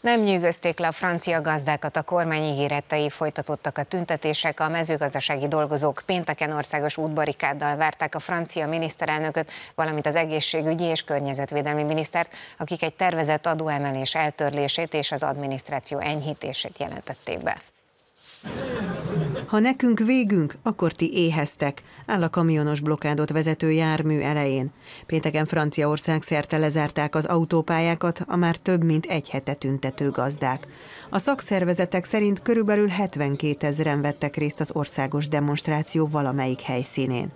Nem nyűgözték le a francia gazdákat, a kormány ígéretei folytatottak a tüntetések, a mezőgazdasági dolgozók pénteken országos útbarikáddal várták a francia miniszterelnököt, valamint az egészségügyi és környezetvédelmi minisztert, akik egy tervezett adóemelés eltörlését és az adminisztráció enyhítését jelentették be. Ha nekünk végünk, akkor ti éheztek, áll a kamionos blokádot vezető jármű elején. Pénteken Franciaország szerte lezárták az autópályákat a már több mint egy hete tüntető gazdák. A szakszervezetek szerint körülbelül 72 ezeren vettek részt az országos demonstráció valamelyik helyszínén.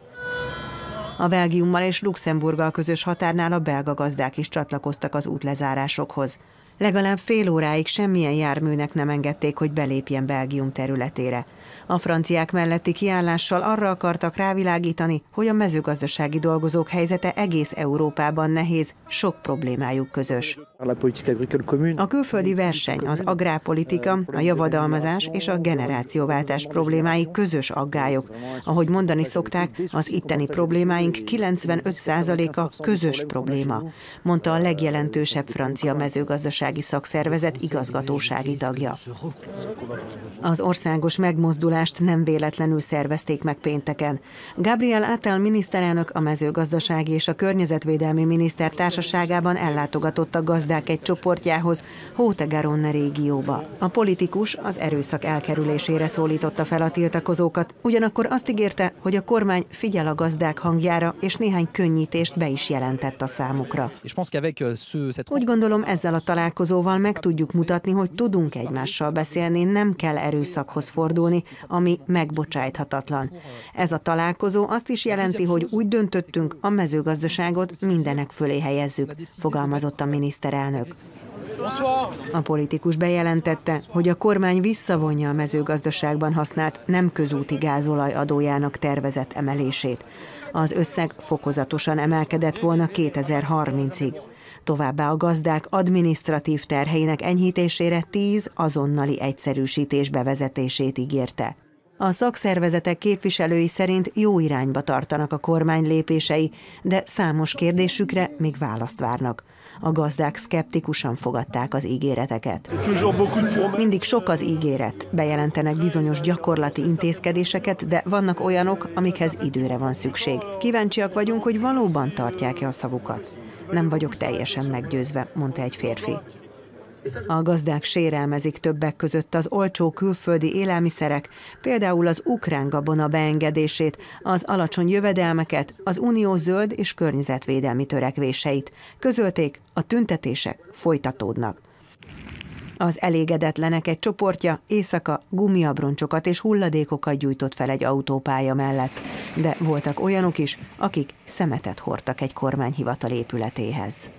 A Belgiummal és Luxemburggal közös határnál a belga gazdák is csatlakoztak az útlezárásokhoz. Legalább fél óráig semmilyen járműnek nem engedték, hogy belépjen Belgium területére. A franciák melletti kiállással arra akartak rávilágítani, hogy a mezőgazdasági dolgozók helyzete egész Európában nehéz, sok problémájuk közös. A külföldi verseny, az agrárpolitika, a javadalmazás és a generációváltás problémái közös aggályok. Ahogy mondani szokták, az itteni problémáink 95%-a közös probléma, mondta a legjelentősebb francia mezőgazdasági szakszervezet igazgatósági tagja. Az országos megmozdulást nem véletlenül szervezték meg pénteken. Gabriel Attal miniszterelnök a mezőgazdasági és a környezetvédelmi miniszter társaságában ellátogatott a gazdák egy csoportjához Hótegaronne régióba. A politikus az erőszak elkerülésére szólította fel a tiltakozókat, ugyanakkor azt ígérte, hogy a kormány figyel a gazdák hangjára, és néhány könnyítést be is jelentett a számukra. Úgy gondolom, ezzel a találkozóval meg tudjuk mutatni, hogy tudunk egymással beszélni, nem kell erőszakhoz fordulni, ami megbocsájthatatlan. Ez a találkozó azt is jelenti, hogy úgy döntöttünk, a mezőgazdaságot mindenek fölé helyezzük, fogalmazott a miniszterelnök. A politikus bejelentette, hogy a kormány visszavonja a mezőgazdaságban használt nem közúti gázolaj adójának tervezett emelését. Az összeg fokozatosan emelkedett volna 2030-ig. Továbbá a gazdák adminisztratív terheinek enyhítésére 10 azonnali egyszerűsítés bevezetését ígérte. A szakszervezetek képviselői szerint jó irányba tartanak a kormány lépései, de számos kérdésükre még választ várnak. A gazdák szkeptikusan fogadták az ígéreteket. Mindig sok az ígéret, bejelentenek bizonyos gyakorlati intézkedéseket, de vannak olyanok, amikhez időre van szükség. Kíváncsiak vagyunk, hogy valóban tartják-e a szavukat. Nem vagyok teljesen meggyőzve, mondta egy férfi. A gazdák sérelmezik többek között az olcsó külföldi élelmiszerek, például az ukrán gabona beengedését, az alacsony jövedelmeket, az unió zöld és környezetvédelmi törekvéseit. Közölték, a tüntetések folytatódnak. Az elégedetlenek egy csoportja éjszaka gumiabroncsokat és hulladékokat gyújtott fel egy autópálya mellett, de voltak olyanok is, akik szemetet hordtak egy kormányhivatal épületéhez.